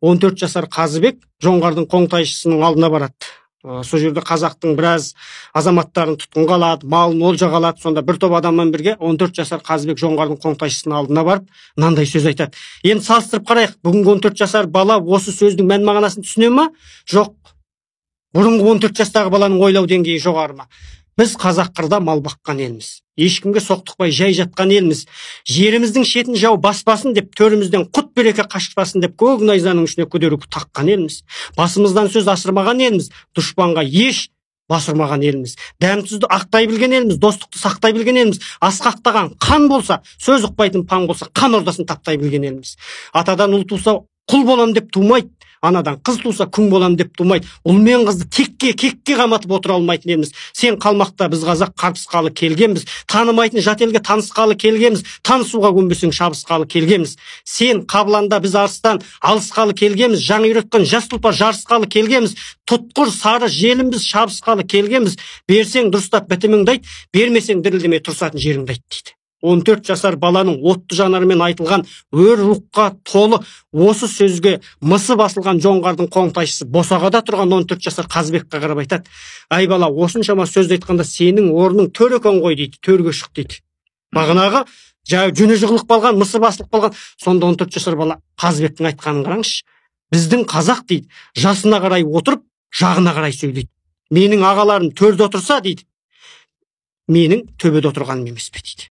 он төрт жасар қазыбек жоңғардың қоңтайшысының алдына барады. Сол жерде қазақтың біраз азаматтарын тұтқынға алады малын олжаға алады сонда бір топ адаммен бірге 14 жасар қазыбек жоңғардың қоңтайшысының алдына барып мынандай сөз айтады. Енді салыстырып қарайық бүгінгі 14 жасар бала осы сөздің мән мағынасын түсіне ма? Жоқ. Бұрынғы 14 жастағы баланың ойлау деңгейі жоғары ма? Біз қазақ қырда мал баққан елміз. Ешкімге соқтықпай жай жатқан елміз. Жеріміздің шетін жау баспасын деп төрімізден құт береке қашпасын деп көк найзаның ұшына көтеріп таққан елміз. Басымыздан сөз асырмаған елміз. Дұшпанға еш басырмаған елміз. Дәм тұзды ақтай білген елміз достықты сақтай білген елміз. Асқақтаған қан болса сөз ұқпайтын паң болса қан ордасын таптай білген елміз. Атадан ұл туса құл болам деп тумайды. Анадан қыз туса күң болам деп тумайды ұл мен қызды текке кекке қаматып отыра алмайтын елміз сен қалмақта біз қазақ қабысқалы келгенбіз. Танымайтын жат елге танысқалы келгенбіз. Танысуға көнбесең шабысқалы келгенбіз. Сен қабыланда біз арыстан алысқалы келгенбіз. Жаңа үйреткен жас тұлпар жарысқалы келгенбіз. Тұтқыр сары желімбіз шабысқалы келгенбіз. Берсең дұрыстап бітіміңді айт бермесең дірілдемей тұрсатын жеріңді айт дейді. 14 жасар баланың отты жанарымен айтылған өр рухқа толы осы сөзге мысы басылған жоңғардың қоңтайшысы босағада тұрған 14 жасар қазыбекке қарап айтады. Әй бала осыншама сөзді айтқанда сенің орның төр екен ғой дейді төрге шық дейді. Бағанағы жүні жығылып қалған мысы басылып қалған. Сонда 14 жасар бала қазыбектің айтқанын қараңызшы. Біздің қазақ дейді жасына қарай отырып жағына қарай сөйлейді. Менің ағаларым төрде отырса дейді. Менің төбеде отырғаным емес пе дейді